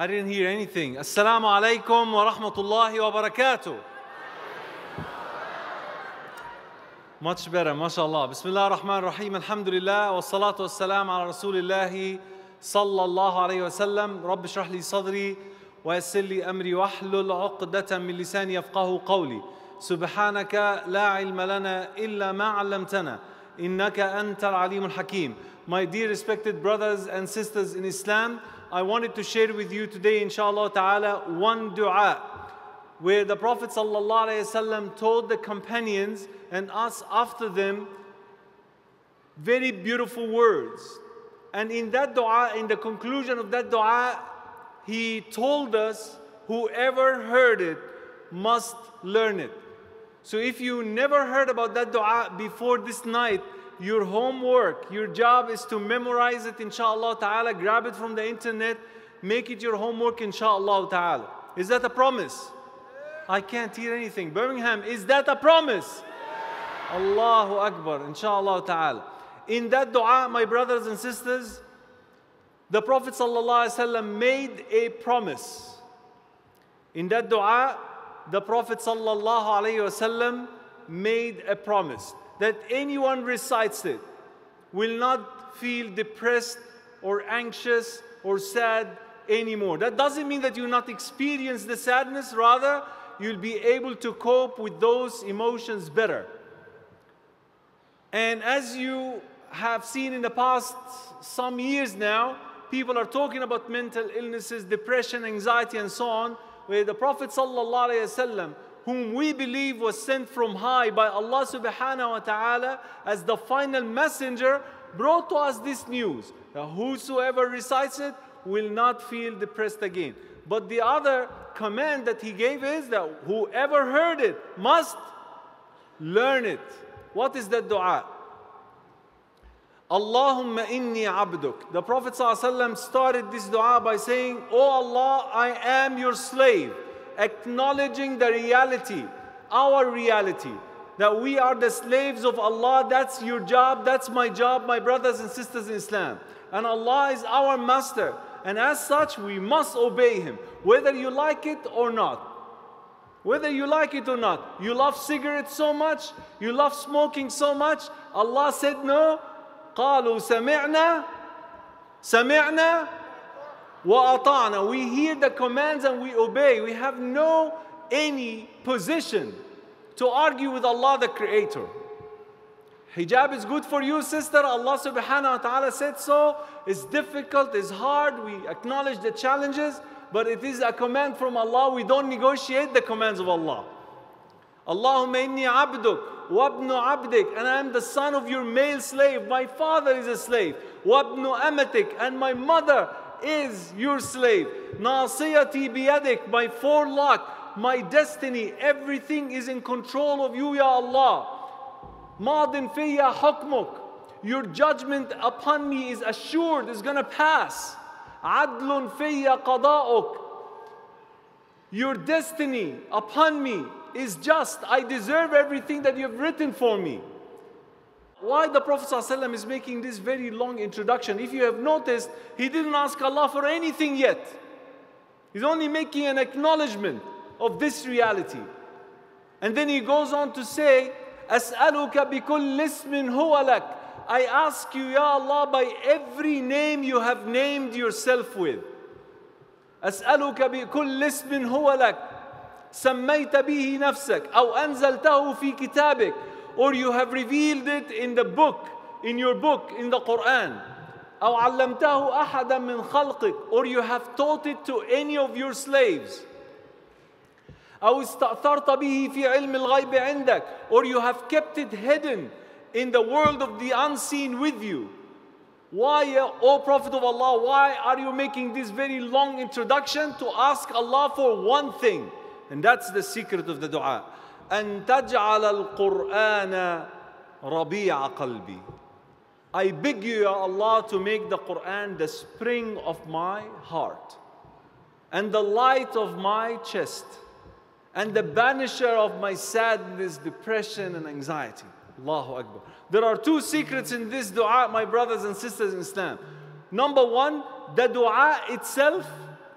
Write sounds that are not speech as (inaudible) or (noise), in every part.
I didn't hear anything. السلام عليكم ورحمة الله وبركاته. Much better, mashallah. بسم الله الرحمن الرحيم الحمد لله والصلاة والسلام على رسول الله صلى الله عليه وسلم رب اشرح لي صدري ويسر لي أمري واحلل عقدة من لساني يفقه قولي سبحانك لا علم لنا إلا ما علمتنا إنك أنت العليم الحكيم My dear respected brothers and sisters in Islam I wanted to share with you today inshallah ta'ala one dua where the Prophet told the companions and us after them very beautiful words. And in that dua, in the conclusion of that dua, he told us whoever heard it must learn it. So if you never heard about that dua before this night, your homework, your job is to memorize it inshallah ta'ala, grab it from the internet, make it your homework inshallah ta'ala. Is that a promise? I can't hear anything. Birmingham, is that a promise? Allahu Akbar, inshallah ta'ala. In that dua, my brothers and sisters, the Prophet ﷺ made a promise. In that dua, the Prophet ﷺ made a promise that anyone recites it will not feel depressed or anxious or sad anymore. That doesn't mean that you not experience the sadness, rather, you'll be able to cope with those emotions better. And as you have seen in the past some years now, people are talking about mental illnesses, depression, anxiety, and so on, where the Prophet ﷺ, whom we believe was sent from high by Allah subhanahu wa ta'ala as the final messenger, brought to us this news that whosoever recites it will not feel depressed again. But the other command that he gave is that whoever heard it must learn it. What is that dua? Allahumma inni abduk. The Prophet started this dua by saying, Oh Allah, I am your slave, acknowledging the reality, our reality, that we are the slaves of Allah. That's your job, that's my job, my brothers and sisters in Islam. And Allah is our master. And as such, we must obey Him, whether you like it or not. Whether you like it or not. You love cigarettes so much, you love smoking so much. Allah said no. قالوا سمعنا سمعنا وأطعنا. We hear the commands and we obey. We have no any position to argue with Allah the Creator. Hijab is good for you, sister. Allah subhanahu wa ta'ala said so. It's difficult, it's hard. We acknowledge the challenges, but it is a command from Allah. We don't negotiate the commands of Allah. Allahumma inni abduk wabnu abdik, and I am the son of your male slave. My father is a slave. Wabnu amatik, and my mother is your slave. Nasiyati biyadik, my forelock, my destiny, everything is in control of you, Ya Allah. Madin fiyya hukmuk. Your judgment upon me is assured, is gonna pass. Adlun fiyya qada'uk. Your destiny upon me is just. I deserve everything that you have written for me Why the Prophet ﷺ is making this very long introduction? If you have noticed, he didn't ask Allah for anything yet. He's only making an acknowledgement of this reality. And then he goes on to say, أسألك بكل اسم هو لك. I ask you, Ya Allah, by every name you have named yourself with. أسألك بكل اسم هو لك. سميت به نفسك أو أنزلته في كتابك or you have revealed it in the book in your book in the Quran أو علمته أحدا من خلقك or you have taught it to any of your slaves أو استأثرت به في علم الغيب عندك or you have kept it hidden in the world of the unseen with you why O Prophet of Allah why are you making this very long introduction to ask Allah for one thing And that's the secret of the dua. أن تجعل القرآن ربيع قلبي. I beg you, Ya Allah, to make the Quran the spring of my heart and the light of my chest and the banisher of my sadness, depression, and anxiety. Allahu Akbar. There are two secrets in this dua, my brothers and sisters in Islam. Number one, the dua itself,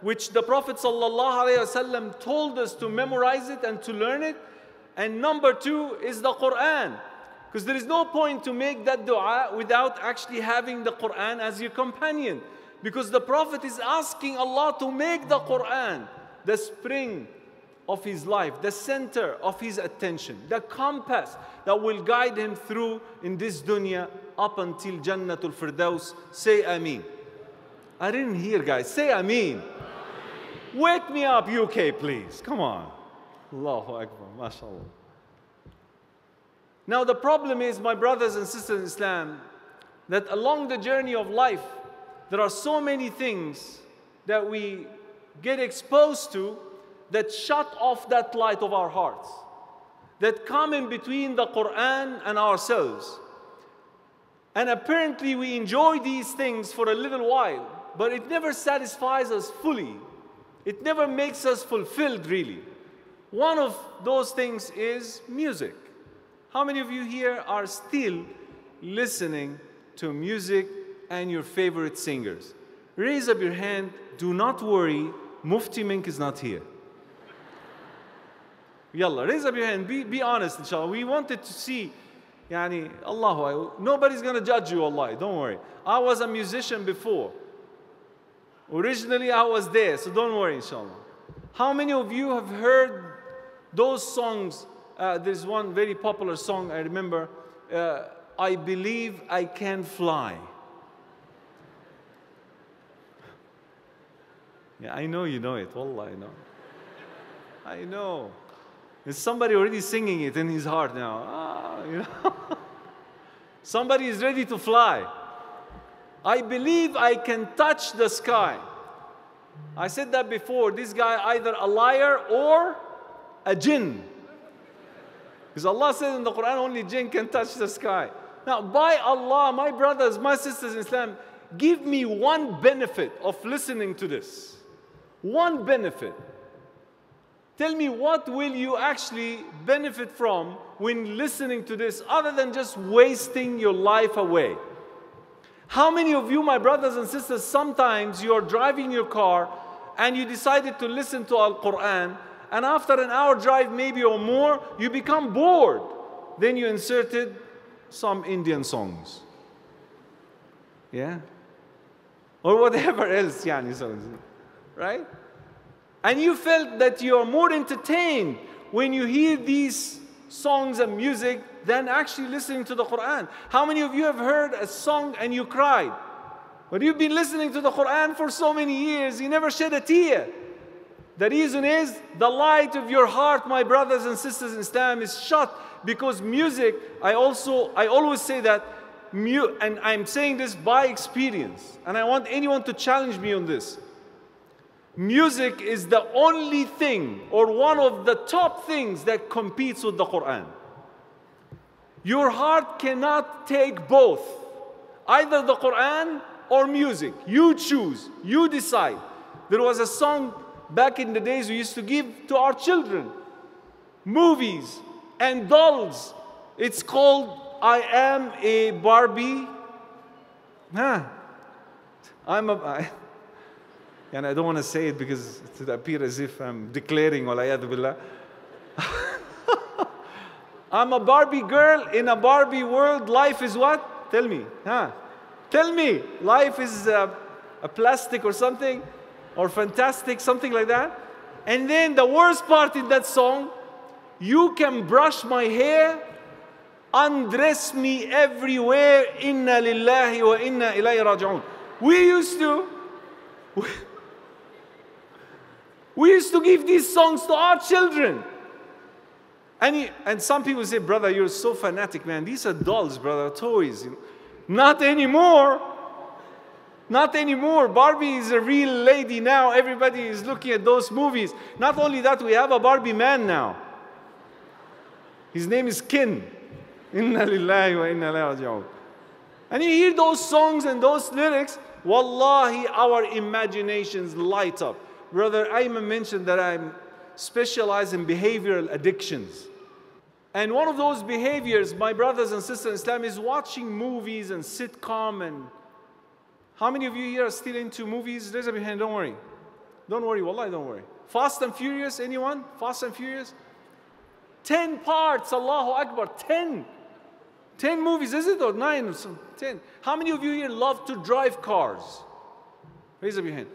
which the Prophet ﷺ told us to memorize it and to learn it. and number two is the Quran. Because there is no point to make that dua without actually having the Quran as your companion. Because the Prophet is asking Allah to make the Quran the spring of his life, the center of his attention, the compass that will guide him through in this dunya up until Jannatul Firdaus. Say Ameen. I didn't hear, guys. Say Ameen. Wake me up, UK, please. Come on. Allahu Akbar. MashaAllah. Now, the problem is, my brothers and sisters in Islam, that along the journey of life, there are so many things that we get exposed to that shut off that light of our hearts, that come in between the Quran and ourselves. And apparently, we enjoy these things for a little while, but it never satisfies us fully. It never makes us fulfilled, really. One of those things is music. How many of you here are still listening to music and your favorite singers? Raise up your hand. Do not worry, Mufti Menk is not here. Yalla, raise up your hand. Be, be honest, inshallah. We wanted to see, yani, Allahu, nobody's going to judge you, Allah. Don't worry. I was a musician before. Originally, I was there, so don't worry, inshallah. How many of you have heard those songs? Uh, there's one very popular song I remember. Uh, I believe I can fly. Yeah, I know you know it. Wallah, I know. I know. There's somebody already singing it in his heart now. Ah, you know. (laughs) somebody is ready to fly. I believe I can touch the sky. I said that before. This guy either a liar or a jinn. Because Allah says in the Quran only jinn can touch the sky. Now, by Allah, my brothers, my sisters in Islam, give me one benefit of listening to this. One benefit. Tell me what will you actually benefit from when listening to this other than just wasting your life away? How many of you, my brothers and sisters, sometimes you're driving your car and you decided to listen to Al Quran, and after an hour drive, maybe or more, you become bored. Then you inserted some Indian songs. Yeah? Or whatever (laughs) else, yani, right? And you felt that you are more entertained when you hear these songs and music than actually listening to the Quran. How many of you have heard a song and you cried? But you've been listening to the Quran for so many years, you never shed a tear. The reason is the light of your heart, my brothers and sisters in Islam, is shut because music, I also, I always say that, and I'm saying this by experience, and I want anyone to challenge me on this. Music is the only thing or one of the top things that competes with the Quran. Your heart cannot take both, either the Quran or music. You choose, you decide. There was a song back in the days we used to give to our children movies and dolls. It's called I Am a Barbie. Huh. I'm a. I, (laughs) and I don't want to say it because it would appear as if I'm declaring billah. (laughs) I'm a Barbie girl in a Barbie world. Life is what? Tell me. Huh? Tell me. Life is a, a plastic or something, or fantastic, something like that. And then the worst part in that song, you can brush my hair, undress me everywhere. Inna lillahi wa inna ilayhi raji'un. We used to. (laughs) We used to give these songs to our children. And, he, and some people say, brother, you're so fanatic, man. These are dolls, brother, toys. Not anymore. Not anymore. Barbie is a real lady now. Everybody is looking at those movies. Not only that, we have a Barbie man now. His name is Ken. Inna lillahi wa inna And you hear those songs and those lyrics, wallahi, our imaginations light up. Brother Ayman mentioned that I'm specialized in behavioral addictions. And one of those behaviors, my brothers and sisters in Islam, is watching movies and sitcom and how many of you here are still into movies? Raise up your hand, don't worry. Don't worry, Wallahi, don't worry. Fast and Furious, anyone? Fast and Furious? 10 parts, Allahu Akbar, 10. 10 movies, is it? Or 9 or 10. How many of you here love to drive cars? Raise up your hand.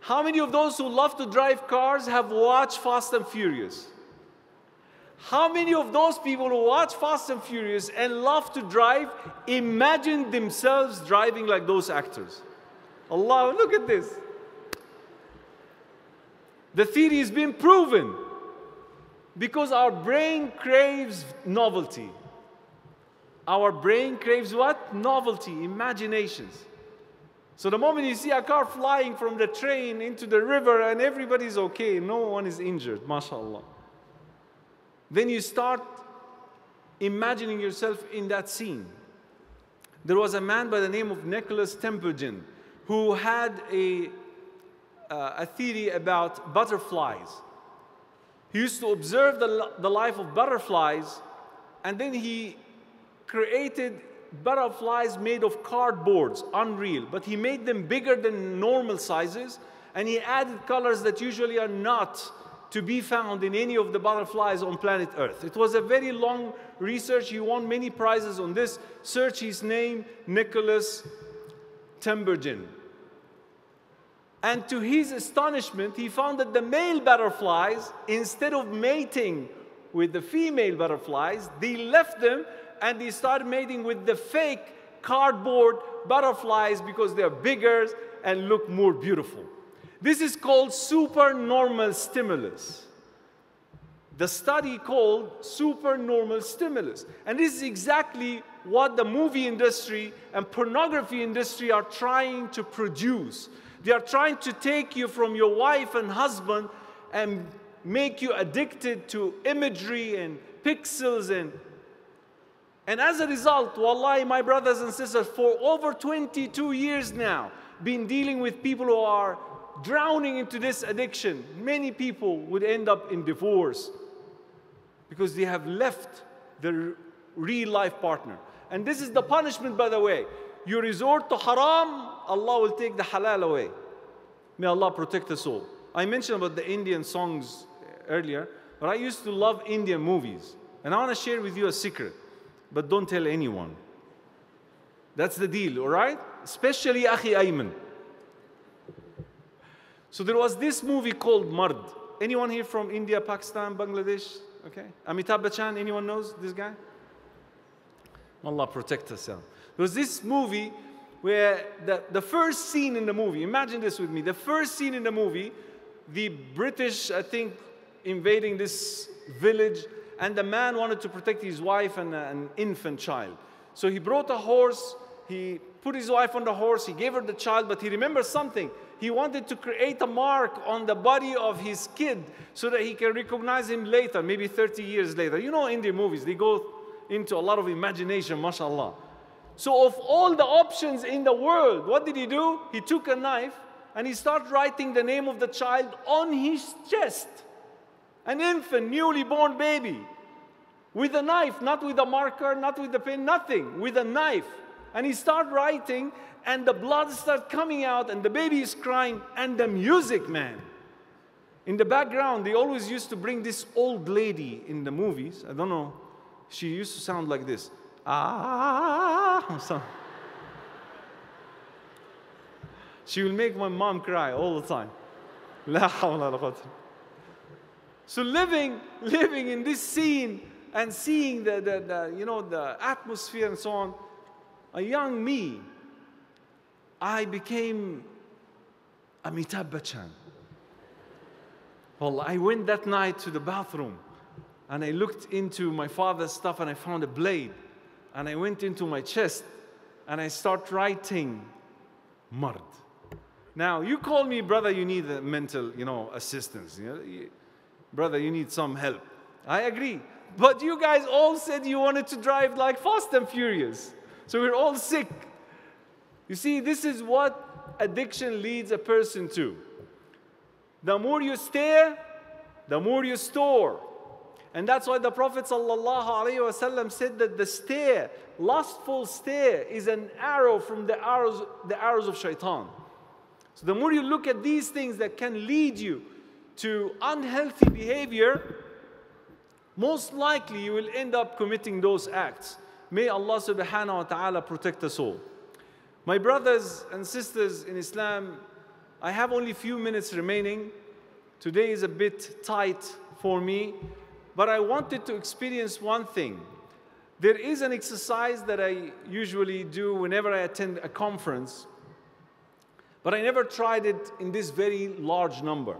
How many of those who love to drive cars have watched Fast and Furious? How many of those people who watch Fast and Furious and love to drive imagine themselves driving like those actors? Allah, look at this. The theory has been proven because our brain craves novelty. Our brain craves what? Novelty, imaginations. So the moment you see a car flying from the train into the river and everybody's okay, no one is injured, mashallah. Then you start imagining yourself in that scene. There was a man by the name of Nicholas Templeton who had a, uh, a theory about butterflies. He used to observe the, the life of butterflies and then he created butterflies made of cardboards, unreal, but he made them bigger than normal sizes and he added colors that usually are not to be found in any of the butterflies on planet Earth. It was a very long research. He won many prizes on this. Search his name, Nicholas Tinbergen. And to his astonishment, he found that the male butterflies, instead of mating with the female butterflies, they left them and they started mating with the fake cardboard butterflies because they're bigger and look more beautiful. This is called supernormal stimulus. The study called supernormal stimulus. And this is exactly what the movie industry and pornography industry are trying to produce. They are trying to take you from your wife and husband and make you addicted to imagery and pixels and and as a result, wallahi, my brothers and sisters, for over 22 years now, been dealing with people who are drowning into this addiction, many people would end up in divorce because they have left their real life partner. And this is the punishment, by the way. You resort to haram, Allah will take the halal away. May Allah protect us all. I mentioned about the Indian songs earlier, but I used to love Indian movies. And I want to share with you a secret, but don't tell anyone. That's the deal, all right? Especially Akhi Ayman. So there was this movie called Mard. Anyone here from India, Pakistan, Bangladesh? Okay. Amitabh Bachchan, anyone knows this guy? Allah protect us. There was this movie where the, the first scene in the movie, imagine this with me, the first scene in the movie, the British, I think, invading this village, and the man wanted to protect his wife and uh, an infant child. So he brought a horse, he put his wife on the horse, he gave her the child, but he remembers something he wanted to create a mark on the body of his kid so that he can recognize him later, maybe 30 years later. You know, Indian movies, they go into a lot of imagination, mashallah. So, of all the options in the world, what did he do? He took a knife and he started writing the name of the child on his chest. An infant, newly born baby. With a knife, not with a marker, not with a pen, nothing, with a knife. And he started writing, and the blood starts coming out and the baby is crying and the music man. In the background they always used to bring this old lady in the movies. I don't know. She used to sound like this. Ah (laughs) she will make my mom cry all the time. So living living in this scene and seeing the, the, the you know the atmosphere and so on a young me I became Amitabh Bachchan. Well, I went that night to the bathroom and I looked into my father's stuff and I found a blade. And I went into my chest and I start writing Mard. Now, you call me, brother, you need mental, you know, assistance. You know, you, brother, you need some help. I agree. But you guys all said you wanted to drive like fast and furious. So we're all sick. You see, this is what addiction leads a person to. The more you stare, the more you store. And that's why the Prophet ﷺ said that the stare, lustful stare, is an arrow from the arrows, the arrows of shaitan. So the more you look at these things that can lead you to unhealthy behavior, most likely you will end up committing those acts. May Allah subhanahu wa ta'ala protect us all. My brothers and sisters in Islam, I have only a few minutes remaining. Today is a bit tight for me, but I wanted to experience one thing. There is an exercise that I usually do whenever I attend a conference, but I never tried it in this very large number.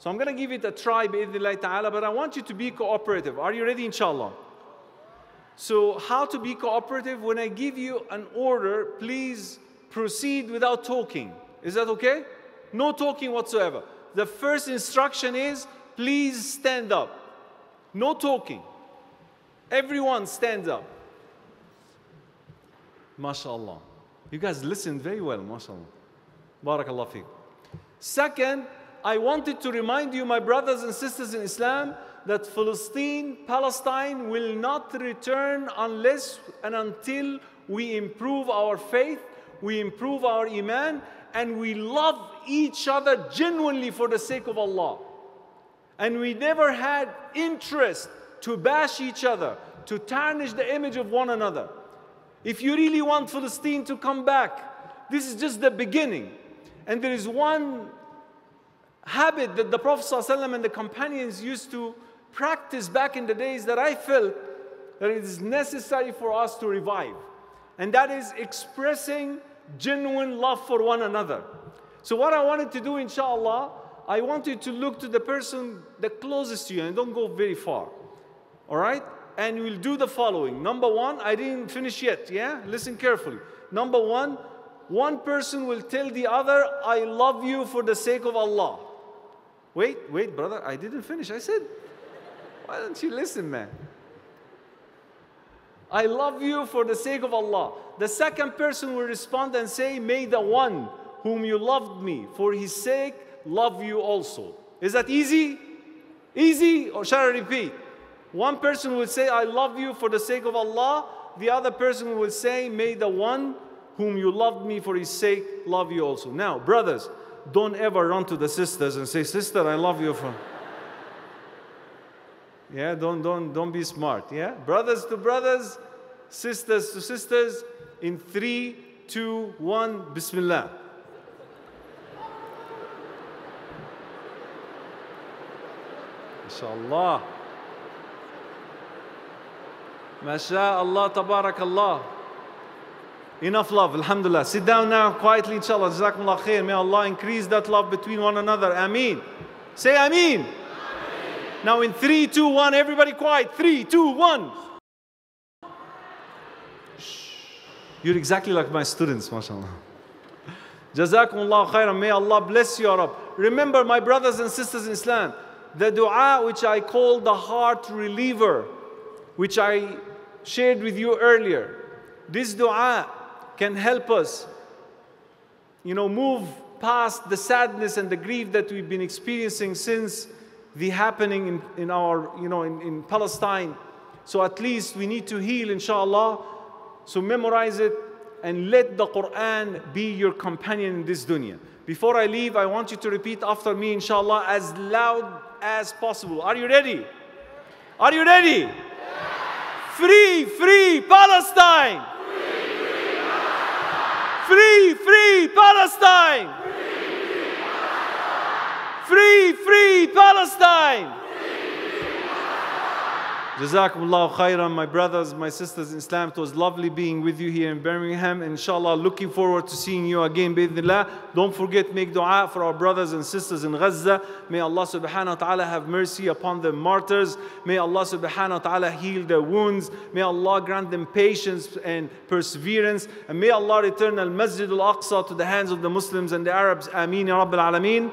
So I'm going to give it a try, but I want you to be cooperative. Are you ready, inshallah? So, how to be cooperative? When I give you an order, please proceed without talking. Is that okay? No talking whatsoever. The first instruction is please stand up. No talking. Everyone stands up. MashaAllah. You guys listen very well, MashaAllah. Barakallah fik. Second, I wanted to remind you, my brothers and sisters in Islam, that Palestine, Palestine will not return unless and until we improve our faith, we improve our iman, and we love each other genuinely for the sake of Allah. And we never had interest to bash each other, to tarnish the image of one another. If you really want Palestine to come back, this is just the beginning. And there is one habit that the Prophet ﷺ and the companions used to practice back in the days that I felt that it is necessary for us to revive. And that is expressing genuine love for one another. So, what I wanted to do, inshallah, I want you to look to the person that closest to you and don't go very far. All right? And we'll do the following. Number one, I didn't finish yet, yeah? Listen carefully. Number one, one person will tell the other, I love you for the sake of Allah. Wait, wait, brother, I didn't finish. I said, why don't you listen, man? I love you for the sake of Allah. The second person will respond and say, May the one whom you loved me for his sake love you also. Is that easy? Easy? Or shall I repeat? One person will say, I love you for the sake of Allah. The other person will say, May the one whom you loved me for his sake love you also. Now, brothers, don't ever run to the sisters and say, Sister, I love you for. Yeah, don't, don't, don't be smart. Yeah? Brothers to brothers, sisters to sisters, in three, two, one, Bismillah. MashaAllah. MashaAllah, tabarakallah. Enough love, alhamdulillah. Sit down now quietly, inshallah. Jazakumullah khair. May Allah increase that love between one another. Ameen. Say Ameen. Now in three, two, one, everybody quiet. Three, two, one. You're exactly like my students, mashallah. Jazakumullah khairan. May Allah bless you, Arab. Remember, my brothers and sisters in Islam, the dua which I call the heart reliever, which I shared with you earlier. This dua can help us, you know, move past the sadness and the grief that we've been experiencing since the happening in, in our, you know, in, in Palestine. So at least we need to heal, inshallah. So memorize it and let the Quran be your companion in this dunya. Before I leave, I want you to repeat after me, inshallah, as loud as possible. Are you ready? Are you ready? Free, free Palestine! Free, free Palestine! Free, free Palestine! Jazakumullah khairan, my brothers, my sisters in Islam. It was lovely being with you here in Birmingham. Inshallah, looking forward to seeing you again, bi'idhnillah. Don't forget, make dua for our brothers and sisters in Gaza. May Allah subhanahu wa ta'ala have mercy upon the martyrs. May Allah subhanahu wa ta'ala heal their wounds. May Allah grant them patience and perseverance. And may Allah return Al Masjid Al Aqsa to the hands of the Muslims and the Arabs. Ameen ya Rabbil Alameen.